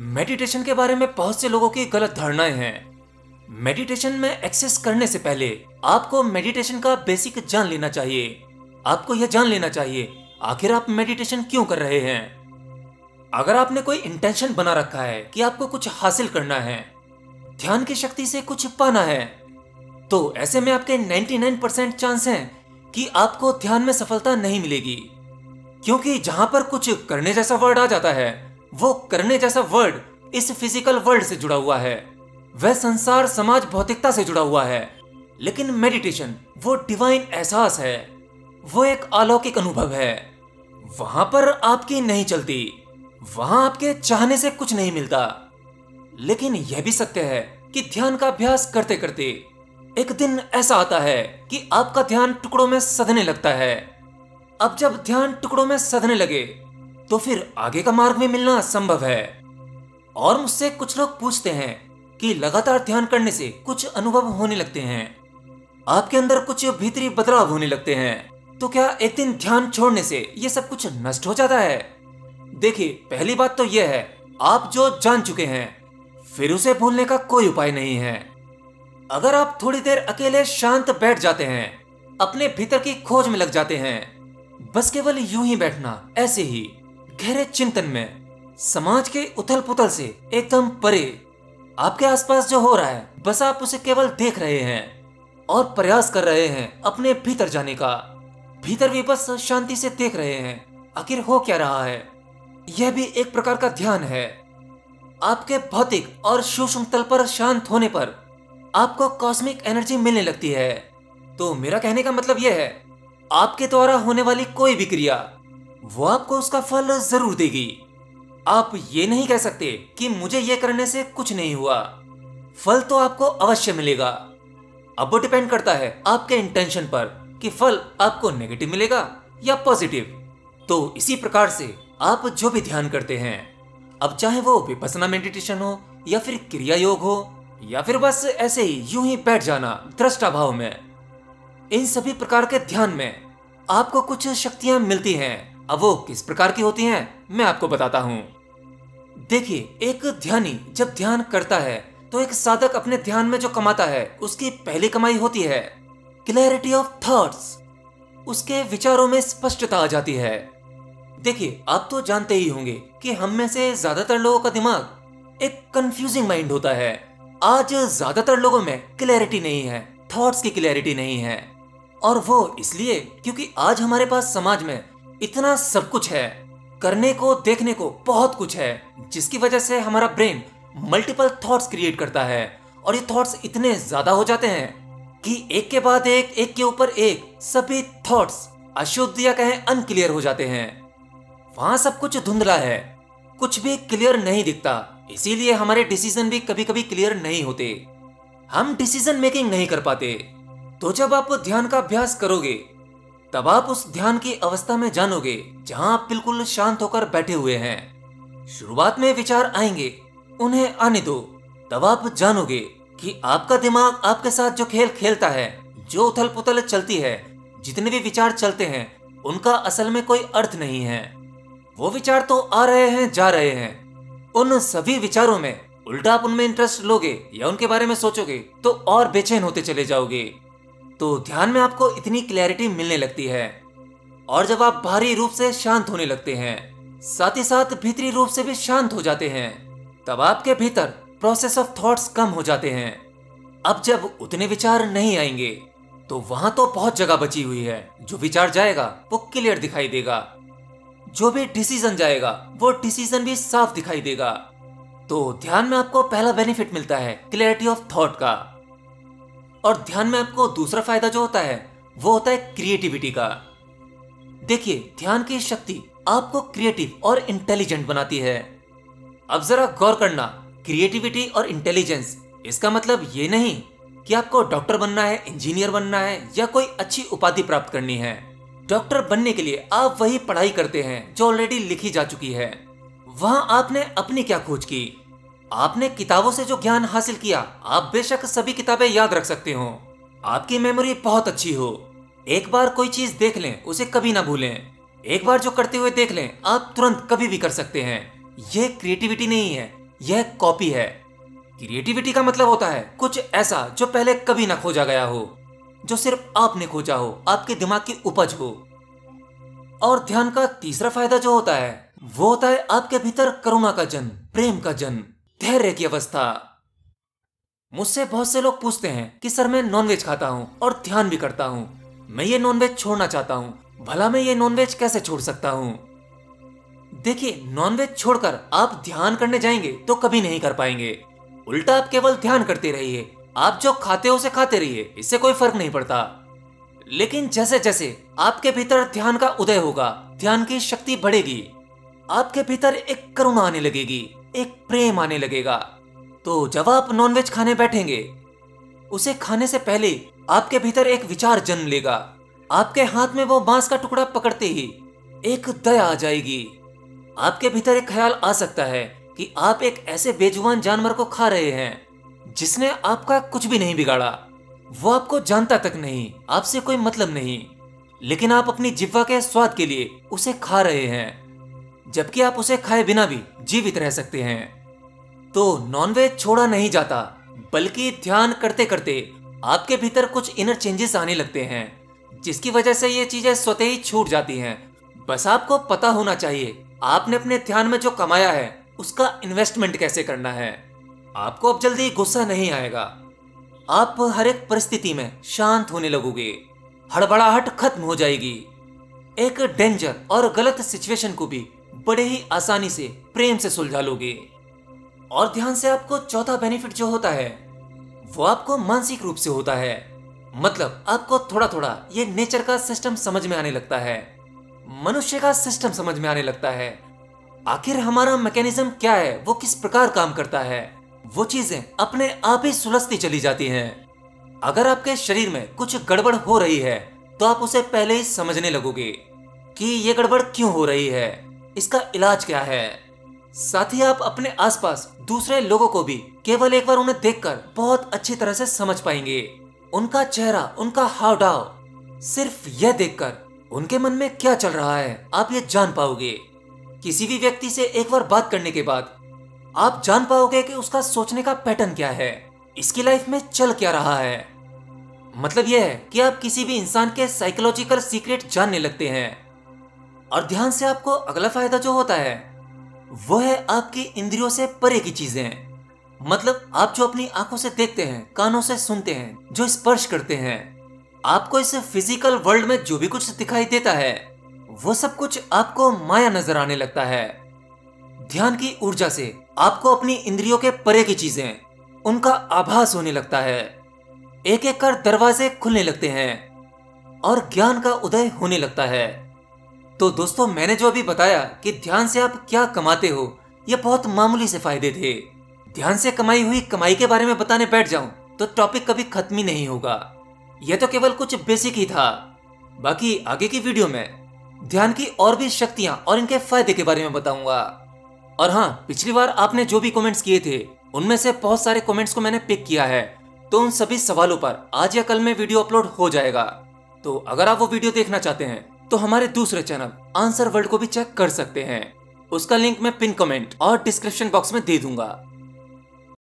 Meditation के बारे में बहुत से लोगों की गलत धारणाएँ हैं। मेडिटेशन में एक्सेस करने से पहले आपको मेडिटेशन का बेसिक जान लेना चाहिए। आपको यह जान लेना चाहिए, आखिर आप मेडिटेशन क्यों कर रहे हैं? अगर आपने कोई इंटेंशन बना रखा है कि आपको कुछ हासिल करना है, ध्यान की शक्ति से कुछ पाना है तो ऐसे में आपके 99% चांस हैं कि आपको ध्यान में सफलता नहीं मिलेगी। क्योंकि जहाँ पर कुछ करने जैसा वर्ड आ जाता है वो करने जैसा वर्ड इस फ़िज़िकल वर्ल्ड से जुड़ा हुआ है। वह संसार, समाज, भौतिकता से जुड़ा हुआ है। लेकिन मेडिटेशन वो डिवाइन एहसास है। वो एक अलौकिक अनुभव है। वहाँ पर आपकी नहीं चलती। वहाँ आपके चाहने से कुछ नहीं मिलता। लेकिन यह भी सत्य है कि ध्यान का अभ्यास करते करते एक दिन ऐसा आता है कि आपका ध्यान टुकड़ों में सधने लगता है। अब जब ध्यान टुकड़ों में सधने लगे तो फिर आगे का मार्ग भी मिलना असंभव है। और मुझसे कुछ लोग पूछते हैं कि लगातार ध्यान करने से कुछ अनुभव होने लगते हैं। आपके अंदर कुछ भीतरी बदलाव होने लगते हैं। तो क्या एक दिन ध्यान छोड़ने से ये सब कुछ नष्ट हो जाता है? देखिए, पहली बात तो यह है, आप जो जान चुके हैं, फिर उसे भूलने का कोई उपाय नहीं है। अगर आप थोड़ी देर अकेले शांत बैठ जाते हैं, अपने भीतर की खोज में लग जाते हैं, बस केवल यूँ ही बैठना, ऐसे ही। गहरे चिंतन में, समाज के उथल पुथल से एकदम परे, आपके आसपास जो हो रहा है, बस आप उसे केवल देख रहे हैं और प्रयास कर रहे हैं अपने भीतर जाने का। भीतर भी बस शांति से देख रहे हैं, आखिर हो क्या रहा है? यह भी एक प्रकार का ध्यान है। आपके भौतिक और सूक्ष्म तल पर शांत होने पर आपको कॉस्मिक एनर्जी मिलने लगती है। तो मेरा कहने का मतलब यह है, आपके द्वारा होने वाली कोई भी क्रिया वो आपको उसका फल ज़रूर देगी। आप ये नहीं कह सकते कि मुझे ये करने से कुछ नहीं हुआ। फल तो आपको अवश्य मिलेगा। अब वो डिपेंड करता है आपके इंटेंशन पर कि फल आपको नेगेटिव मिलेगा या पॉजिटिव तो इसी प्रकार से आप जो भी ध्यान करते हैं, अब चाहे वो विपसना मेडिटेशन हो या फिर क्रिया योग हो, या फिर बस ऐसे ही यूँ ही बैठ जाना दृष्टा भाव में, इन सभी प्रकार के ध्यान में आपको कुछ शक्तियाँ मिलती हैं। अब वो किस प्रकार की होती हैं, मैं आपको बताता हूँ। देखिए, एक ध्यानी जब ध्यान करता है तो एक साधक अपने ध्यान में जो कमाता है, उसकी पहली कमाई होती है। क्लैरिटी ऑफ़ थॉट्स उसके विचारों में स्पष्टता आ जाती है। देखिए, आप तो जानते ही होंगे कि हम में से ज़्यादातर लोगों का दिमाग एक कंफ्यूजिंग माइंड होता है। आज ज़्यादातर लोगों में क्लैरिटी नहीं है थॉट्स की क्लैरिटी नहीं है। और वो इसलिए क्योंकि आज हमारे पास समाज में इतना सब कुछ है, करने को, देखने को बहुत कुछ है, जिसकी वजह से हमारा ब्रेन मल्टीपल थॉट्स क्रिएट करता है। और ये थॉट्स इतने ज़्यादा हो जाते हैं कि एक के बाद एक एक के ऊपर एक, सभी थॉट्स अशुद्ध या कहें अनक्लियर हो जाते हैं। वहाँ सब कुछ धुंधला है, कुछ भी क्लियर नहीं दिखता, इसीलिए हमारे डिसीज़न भी कभी कभी क्लियर नहीं होते। हम डिसीज़न मेकिंग नहीं कर पाते। तो जब आप ध्यान का अभ्यास करोगे तब आप उस ध्यान की अवस्था में जानोगे, जहाँ आप बिल्कुल शांत होकर बैठे हुए हैं। शुरुआत में विचार आएँगे, उन्हें आने दो। तब आप जानोगे कि आपका दिमाग आपके साथ जो खेल खेलता है, जो उथल पुथल चलती है, जितने भी विचार चलते हैं, उनका असल में कोई अर्थ नहीं है। वो विचार तो आ रहे हैं, जा रहे हैं। उन सभी विचारों में, उल्टा आप उनमें इंटरेस्ट लोगे या उनके बारे में सोचोगे तो और बेचैन होते चले जाओगे। तो ध्यान में आपको इतनी क्लैरिटी मिलने लगती है। और जब आप बाहरी रूप से शांत होने लगते हैं, साथ ही साथ भीतरी रूप से भी शांत हो जाते हैं, तब आपके भीतर प्रोसेस ऑफ़ थॉट्स कम हो जाते हैं। अब जब उतने विचार नहीं आएँगे तो वहाँ तो बहुत जगह बची हुई है। जो विचार जाएगा, वो क्लियर दिखाई देगा। जो भी डिसीज़न जाएगा, वो डिसीज़न भी साफ़ दिखाई देगा। तो ध्यान में आपको पहला बेनिफिट मिलता है क्लैरिटी ऑफ़ थॉट का। और ध्यान में आपको दूसरा फ़ायदा जो होता है, वो होता है क्रिएटिविटी का। देखिए, ध्यान की शक्ति आपको क्रिएटिव और इंटेलिजेंट बनाती है। अब जरा गौर करना क्रिएटिविटी और इंटेलिजेंस इसका मतलब ये नहीं कि आपको डॉक्टर बनना है इंजीनियर बनना है, या कोई अच्छी उपाधि प्राप्त करनी है। डॉक्टर बनने के लिए आप वही पढ़ाई करते हैं, जो ऑलरेडी लिखी जा चुकी है। वहाँ आपने अपनी क्या खोज की? आपने किताबों से जो ज्ञान हासिल किया, आप बेशक सभी किताबें याद रख सकते हो। आपकी मेमोरी बहुत अच्छी हो। एक बार कोई चीज़ देख लें, उसे कभी ना भूलें। एक बार जो करते हुए देख लें, आप तुरंत कभी भी कर सकते हैं। यह क्रिएटिविटी नहीं है, यह कॉपी है। क्रिएटिविटी का मतलब होता है, कुछ ऐसा जो पहले कभी ना खोजा गया हो, जो सिर्फ़ आपने खोजा हो, आपके दिमाग की उपज हो। और ध्यान का तीसरा फ़ायदा जो होता है, वो होता है आपके भीतर करुणा का जन्म, प्रेम का जन्म। धैर्य की अवस्था। मुझसे बहुत से लोग पूछते हैं कि, सर, मैं नॉनवेज खाता हूँ और ध्यान भी करता हूँ। मैं ये नॉनवेज छोड़ना चाहता हूँ। भला मैं ये नॉनवेज कैसे छोड़ सकता हूँ? देखिए नॉनवेज छोड़कर आप ध्यान करने जाएँगे तो कभी नहीं कर पाएँगे। उल्टा आप केवल ध्यान करते रहिए। आप जो खाते हो, उसे खाते रहिए। इससे कोई फ़र्क नहीं पड़ता। लेकिन जैसे जैसे आपके भीतर ध्यान का उदय होगा, ध्यान की शक्ति बढ़ेगी, आपके भीतर एक करुणा आने लगेगी। एक प्रेम आने लगेगा। तो जब आप नॉनवेज खाने बैठेंगे, उसे खाने से पहले आपके भीतर एक विचार जन्म लेगा। आपके हाथ में वो बाँस का टुकड़ा पकड़ते ही एक दया आ जाएगी। आपके भीतर एक ख्याल आ सकता है कि आप एक ऐसे बेजुबान जानवर को खा रहे हैं, जिसने आपका कुछ भी नहीं बिगाड़ा। वो आपको जानता तक नहीं, आपसे कोई मतलब नहीं। लेकिन आप अपनी जिब्वा के स्वाद के लिए उसे खा रहे हैं। जबकि आप उसे खाए बिना भी जीवित रह सकते हैं। तो नॉनवेज छोड़ा नहीं जाता, बल्कि ध्यान करते करते आपके भीतर कुछ इनर चेंजेस आने लगते हैं, जिसकी वजह से ये चीज़ें स्वतः ही छूट जाती हैं। बस आपको पता होना चाहिए, आपने अपने ध्यान में जो कमाया है, उसका इन्वेस्टमेंट कैसे करना है। आपको अब जल्दी गुस्सा नहीं आएगा। आप हर एक परिस्थिति में शांत होने लगोगे। हड़बड़ाहट खत्म हो जाएगी। एक डेंजर और गलत सिचुएशन को भी बड़े ही आसानी से प्रेम से सुलझा लोगे और ध्यान से आपको चौथा बेनिफिट जो होता है, वो आपको मानसिक रूप से होता है। मतलब आपको थोड़ा थोड़ा ये नेचर का सिस्टम समझ में आने लगता है। मनुष्य का सिस्टम समझ में आने लगता है। आखिर हमारा मैकेनिज्म क्या है? वो किस प्रकार काम करता है? वो चीज़ें अपने आप ही सुलझती चली जाती हैं। अगर आपके शरीर में कुछ गड़बड़ हो रही है तो आप उसे पहले ही समझने लगोगे कि ये गड़बड़ क्यों हो रही है। इसका इलाज क्या है? साथ ही आप अपने आसपास दूसरे लोगों को भी केवल एक बार उन्हें देखकर बहुत अच्छी तरह से समझ पाएँगे। उनका चेहरा, उनका हाव डाव सिर्फ़ यह देखकर उनके मन में क्या चल रहा है, आप ये जान पाओगे। किसी भी व्यक्ति से एक बार बात करने के बाद आप जान पाओगे कि उसका सोचने का पैटर्न क्या है, इसकी लाइफ में चल क्या रहा है। मतलब यह है कि आप किसी भी इंसान के साइकोलॉजिकल सीक्रेट जानने लगते हैं। और ध्यान से आपको अगला फ़ायदा जो होता है वो है आपकी इंद्रियों से परे की चीज़ें। मतलब आप जो अपनी आँखों से देखते हैं, कानों से सुनते हैं, जो स्पर्श करते हैं, आपको इस फ़िज़िकल वर्ल्ड में जो भी कुछ दिखाई देता है, वो सब कुछ आपको माया नज़र आने लगता है। ध्यान की ऊर्जा से आपको अपनी इंद्रियों के परे की चीज़ें, उनका आभास होने लगता है। एक एक कर दरवाजे खुलने लगते हैं और ज्ञान का उदय होने लगता है। तो दोस्तों, मैंने जो अभी बताया कि ध्यान से आप क्या कमाते हो, ये बहुत मामूली से फ़ायदे थे। ध्यान से कमाई हुई कमाई के बारे में बताने बैठ जाऊँ तो टॉपिक कभी खत्म ही नहीं होगा। यह तो केवल कुछ बेसिक ही था। बाकी आगे की वीडियो में ध्यान की और भी शक्तियाँ और इनके फ़ायदे के बारे में बताऊँगा। और हाँ पिछली बार आपने जो भी कमेंट्स किए थे, उनमें से बहुत सारे कमेंट्स को मैंने पिक किया है तो उन सभी सवालों पर आज या कल में वीडियो अपलोड हो जाएगा। तो अगर आप वो वीडियो देखना चाहते हैं तो हमारे दूसरे चैनल, आंसर वर्ल्ड को भी चेक कर सकते हैं। उसका लिंक मैं पिन कमेंट और डिस्क्रिप्शन बॉक्स में दे दूँगा।